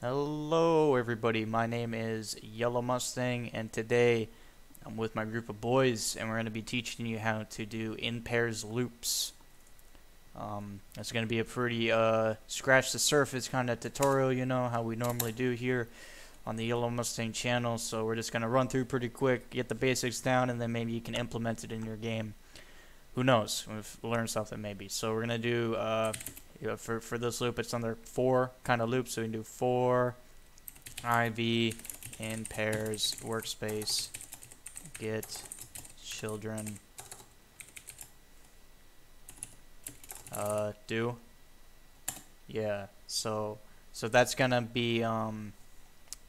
Hello everybody, my name is Yellow Mustang and today I'm with my group of boys and we're going to be teaching you how to do in pairs loops. Um, it's going to be a pretty uh, scratch the surface kind of tutorial, you know, how we normally do here on the Yellow Mustang channel. So we're just going to run through pretty quick, get the basics down, and then maybe you can implement it in your game. Who knows? We've learned something maybe. So we're going to do uh, you know, for, for this loop, it's under for kind of loops. So we can do for IV in pairs workspace get children uh, do. Yeah, so so that's gonna be um,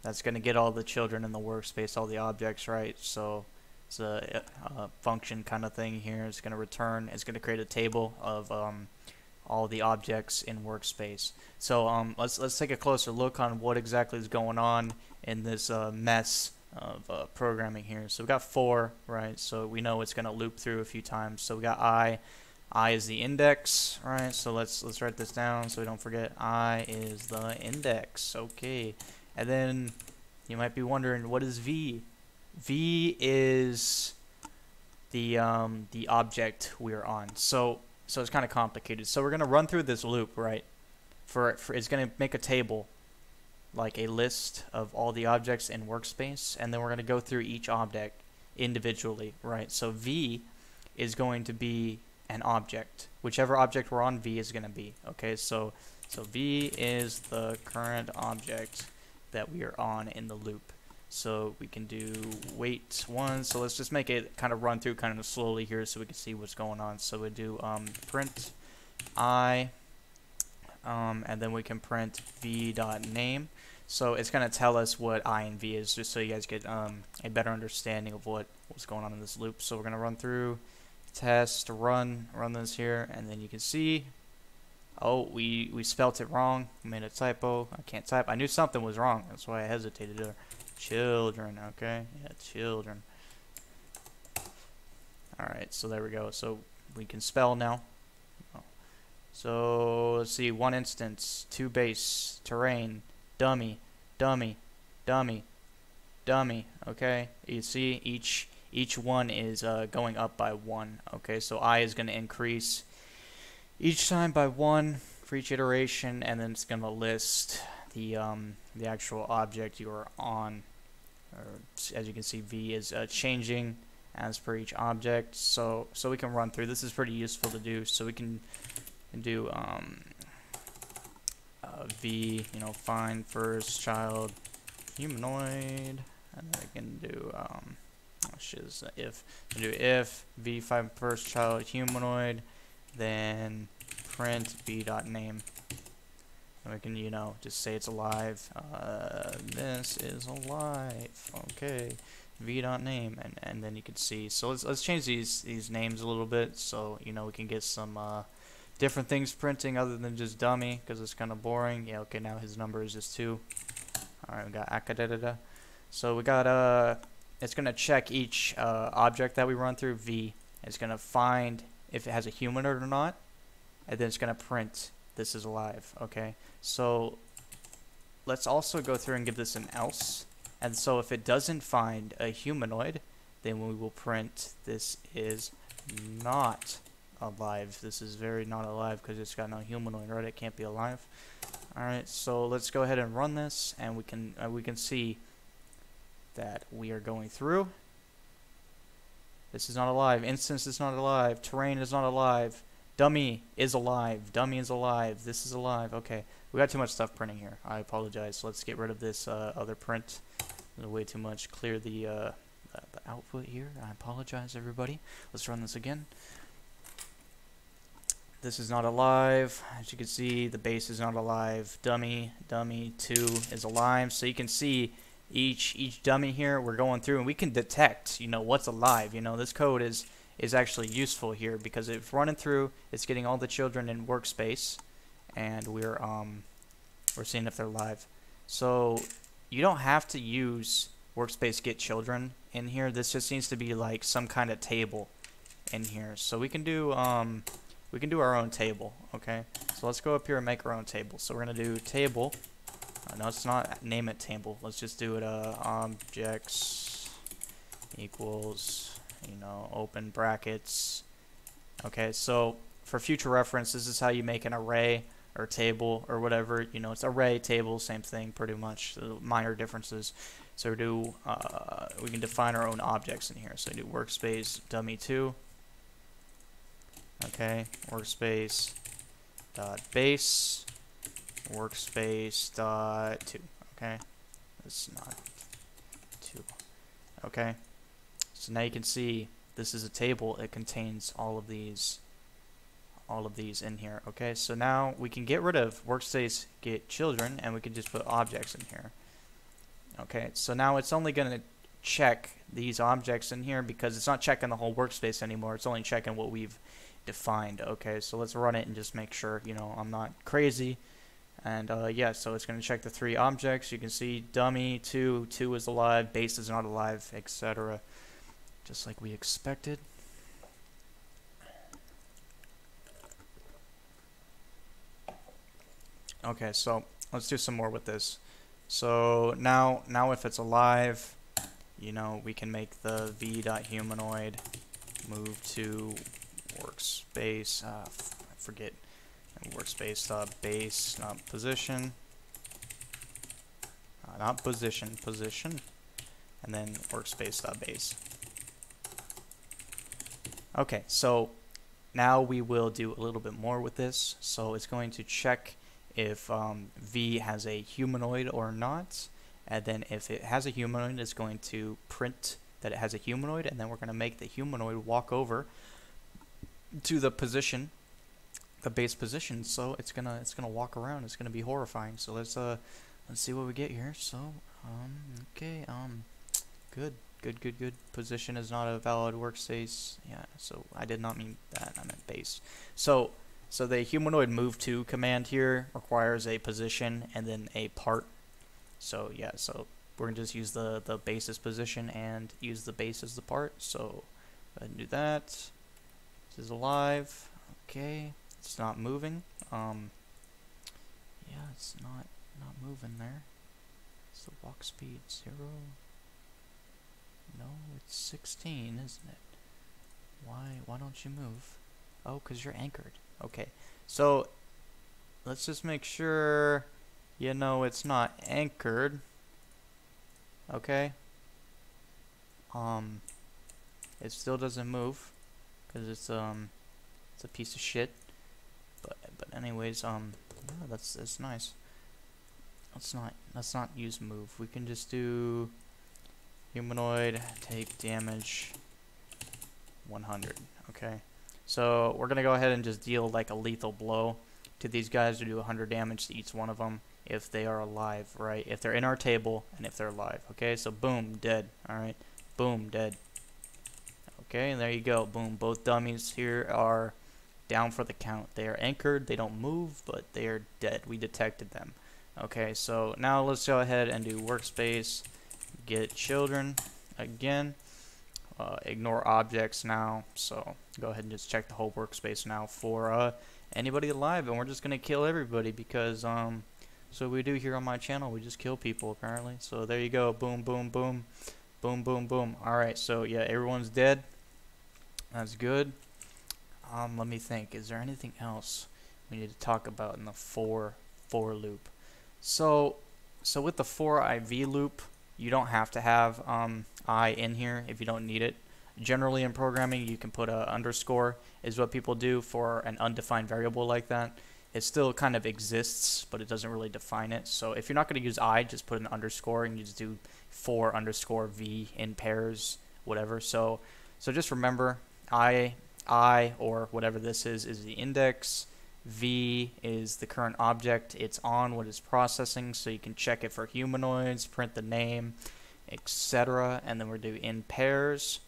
that's gonna get all the children in the workspace, all the objects, right? So it's a, a function kind of thing here. It's gonna return. It's gonna create a table of um, all the objects in workspace. So um, let's let's take a closer look on what exactly is going on in this uh, mess of uh, programming here. So we've got for, right? So we know it's going to loop through a few times. So we got i. i is the index, right? So let's let's write this down so we don't forget. i is the index. Okay, and then you might be wondering what is v? v is the um, the object we're on. So so it's kind of complicated. So we're going to run through this loop, right? For, for It's going to make a table, like a list of all the objects in workspace, and then we're going to go through each object individually, right? So V is going to be an object. Whichever object we're on, V is going to be, okay? So, so V is the current object that we are on in the loop. So we can do wait one. So let's just make it kind of run through kind of slowly here so we can see what's going on. So we do um, print i, um, and then we can print v dot name. So it's going to tell us what i and v is, just so you guys get um, a better understanding of what what's going on in this loop. So we're going to run through test run run this here, and then you can see. Oh, we we spelt it wrong. Made a typo. I can't type. I knew something was wrong. That's why I hesitated there. Children, okay? Yeah, children. Alright, so there we go. So we can spell now. So let's see, one instance, two base, terrain, dummy, dummy, dummy, dummy, okay? You see each each one is uh, going up by one, okay? So i is going to increase each time by one for each iteration, and then it's going to list the um, the actual object you are on or as you can see V is uh, changing as per each object. So so we can run through. This is pretty useful to do. So we can, do um, uh, V you know find first child humanoid. And then we can do um, which is uh, if. Do if V find first child humanoid then print v dot name we can, you know, just say it's alive. Uh, this is alive. Okay. v v.name and and then you can see. So let's let's change these these names a little bit so you know we can get some uh, different things printing other than just dummy because it's kind of boring. Yeah okay now his number is just two. All right we got akadada so we got uh it's gonna check each uh, object that we run through v. It's gonna find if it has a human or not. And then it's gonna print this is alive okay so let's also go through and give this an else. And so if it doesn't find a humanoid, then we will print this is not alive. This is very not alive because it's got no humanoid, right? It can't be alive. Alright, so let's go ahead and run this and we can uh, we can see that we are going through. This is not alive. Instance is not alive. Terrain is not alive. Dummy is alive. Dummy is alive. This is alive. Okay. We got too much stuff printing here. I apologize. Let's get rid of this uh, other print. Way too much. Clear the, uh, the output here. I apologize, everybody. Let's run this again. This is not alive. As you can see, the base is not alive. Dummy, dummy 2 is alive. So you can see each each dummy here we're going through and we can detect, you know, what's alive. You know, this code is is actually useful here because it's running through, it's getting all the children in workspace, and we're um, we're seeing if they're live. So you don't have to use workspace get children in here. This just needs to be like some kind of table in here. So we can do um, we can do our own table. Okay. So let's go up here and make our own table. So we're gonna do table uh, no, let's not name it table. Let's just do it uh, objects equals, you know, open brackets. Okay, so for future reference, this is how you make an array or table or whatever. You know, it's array, table, same thing pretty much. minor differences. So do uh, we can define our own objects in here. So do workspace dummy2. Okay, workspace dot base workspace dot two. Okay, it's not two. Okay, so now you can see this is a table. It contains all of these, all of these in here. Okay, so now we can get rid of workspace get children, and we can just put objects in here. Okay, so now it's only going to check these objects in here because it's not checking the whole workspace anymore. It's only checking what we've defined. Okay, so let's run it and just make sure, you know, I'm not crazy. And uh, yeah, so it's going to check the three objects. You can see dummy, 2, 2 is alive, base is not alive, etc. Just like we expected. Okay, so let's do some more with this. So now, now if it's alive, you know, we can make the v.humanoid move to workspace, uh, I forget, workspace uh, base, not position, uh, not position, position, and then workspace dot base. Okay, so now we will do a little bit more with this. So it's going to check if um, V has a humanoid or not, and then if it has a humanoid, it's going to print that it has a humanoid, and then we're going to make the humanoid walk over to the position the base position, so it's gonna it's gonna walk around. It's gonna be horrifying. So let's uh let's see what we get here. So um okay um good good good good position is not a valid workspace. Yeah, so I did not mean that. I meant base. So so the humanoid move to command here requires a position and then a part. So yeah, so we're gonna just use the the basis position and use the base as the part. So go ahead and do that. This is alive. Okay. It's not moving. Um, yeah, it's not not moving there. The walk speed zero? No, it's 16, isn't it? Why why don't you move? Oh, because you're anchored. Okay, so let's just make sure you know it's not anchored. Okay. Um, it still doesn't move because it's um it's a piece of shit. But but anyways, um, yeah, that's that's nice. Let's not let's not use move. We can just do humanoid take damage 100. Okay, so we're gonna go ahead and just deal like a lethal blow to these guys to do 100 damage to each one of them if they are alive, right? If they're in our table and if they're alive. Okay, so boom, dead. All right, boom, dead. Okay, and there you go. Boom, both dummies here are down for the count. They are anchored, they don't move, but they are dead. We detected them. Okay, so now let's go ahead and do workspace, get children again. Uh, ignore objects now, so go ahead and just check the whole workspace now for uh, anybody alive, and we're just going to kill everybody because um, so we do here on my channel, we just kill people apparently. So there you go, boom, boom, boom, boom, boom, boom. Alright, so yeah, everyone's dead. That's good. Um, let me think. Is there anything else we need to talk about in the for for loop? So, so with the for iv loop, you don't have to have um, i in here if you don't need it. Generally in programming, you can put a underscore is what people do for an undefined variable like that. It still kind of exists, but it doesn't really define it. So if you're not going to use i, just put an underscore and you just do for underscore v in pairs, whatever. So, so just remember i i, or whatever this is, is the index. V is the current object it's on, what it's processing, so you can check it for humanoids, print the name, etc. And then we're do in pairs,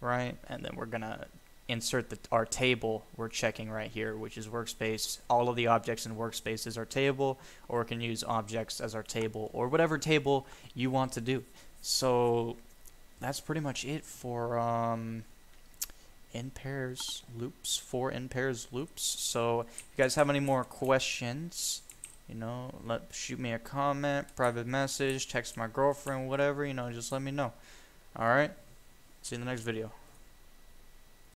right? And then we're gonna insert the, our table we're checking right here, which is workspace. All of the objects in workspace is our table, or we can use objects as our table, or whatever table you want to do. So that's pretty much it for um, in pairs loops, for in pairs loops. So if you guys have any more questions, You know, let shoot me a comment, private message, text my girlfriend, whatever. You know, just let me know. All right. See you in the next video.